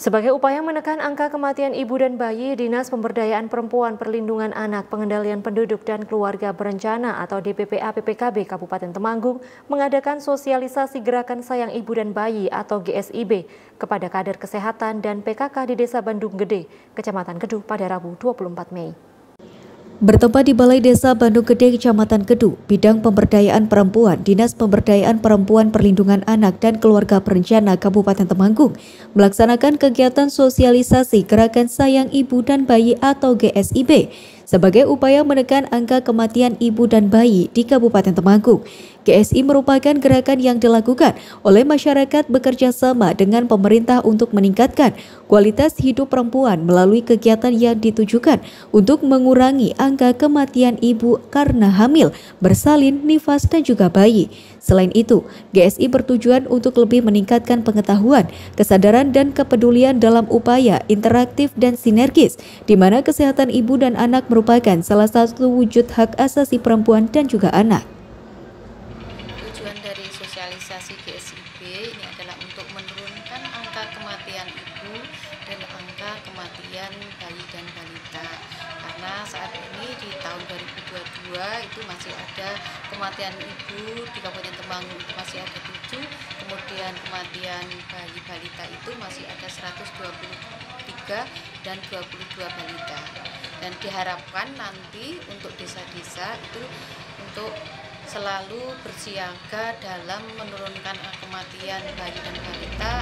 Sebagai upaya menekan angka kematian ibu dan bayi, Dinas Pemberdayaan Perempuan Perlindungan Anak Pengendalian Penduduk dan Keluarga Berencana atau DPPA PPKB Kabupaten Temanggung mengadakan sosialisasi Gerakan Sayang Ibu dan Bayi atau GSIB kepada kader kesehatan dan PKK di Desa Bandung Gede, Kecamatan Keduh pada Rabu 24 Mei. Bertempat di Balai Desa Bandung Gede, Kecamatan Kedu, Bidang Pemberdayaan Perempuan, Dinas Pemberdayaan Perempuan Perlindungan Anak dan Keluarga Perencana Kabupaten Temanggung melaksanakan kegiatan sosialisasi Gerakan Sayang Ibu dan Bayi atau GSIB sebagai upaya menekan angka kematian ibu dan bayi di Kabupaten Temanggung. GSI merupakan gerakan yang dilakukan oleh masyarakat bekerja sama dengan pemerintah untuk meningkatkan kualitas hidup perempuan melalui kegiatan yang ditujukan untuk mengurangi angka kematian ibu karena hamil, bersalin, nifas, dan juga bayi. Selain itu, GSI bertujuan untuk lebih meningkatkan pengetahuan, kesadaran, dan kepedulian dalam upaya interaktif dan sinergis, di mana kesehatan ibu dan anak merupakan salah satu wujud hak asasi perempuan dan juga anak. Sosialisasi GSIB ini adalah untuk menurunkan angka kematian ibu dan angka kematian bayi dan balita karena saat ini di tahun 2022 itu masih ada kematian ibu di Kabupaten Temanggung masih ada 7 kemudian kematian bayi balita itu masih ada 123 dan 22 balita dan diharapkan nanti untuk desa-desa itu untuk selalu bersiaga dalam menurunkan kematian bayi dan balita.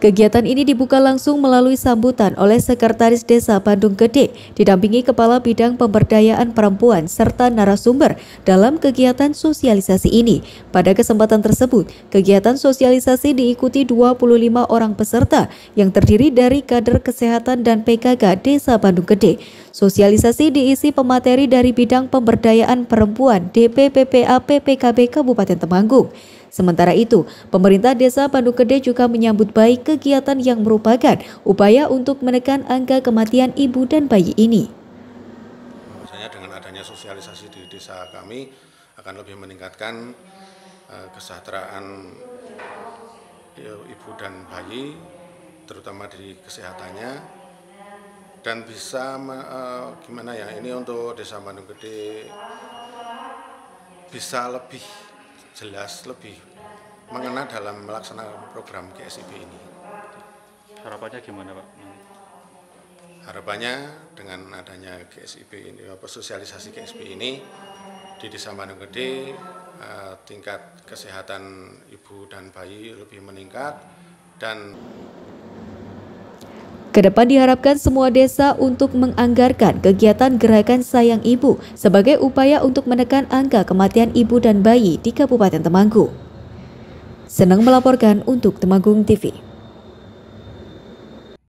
Kegiatan ini dibuka langsung melalui sambutan oleh Sekretaris Desa Bandung Gede, didampingi Kepala Bidang Pemberdayaan Perempuan serta narasumber dalam kegiatan sosialisasi ini. Pada kesempatan tersebut, kegiatan sosialisasi diikuti 25 orang peserta yang terdiri dari kader kesehatan dan PKK Desa Bandung Gede. Sosialisasi diisi pemateri dari bidang pemberdayaan perempuan DPPPA PPKB Kabupaten Temanggung. Sementara itu, pemerintah Desa Bandung Gede juga menyambut baik kegiatan yang merupakan upaya untuk menekan angka kematian ibu dan bayi ini. Misalnya dengan adanya sosialisasi di desa kami akan lebih meningkatkan uh, kesejahteraan ya, ibu dan bayi, terutama di kesehatannya dan bisa uh, gimana ya ini untuk desa Bandung Gede bisa lebih jelas lebih mengena dalam melaksanakan program GSIB ini. Harapannya gimana Pak? Harapannya dengan adanya GSIB ini, apa sosialisasi GSIB ini di Desa Bandung Gede eh, tingkat kesehatan ibu dan bayi lebih meningkat dan Ke depan diharapkan semua desa untuk menganggarkan kegiatan gerakan sayang ibu sebagai upaya untuk menekan angka kematian ibu dan bayi di Kabupaten Temanggung. Senang melaporkan untuk Temanggung TV.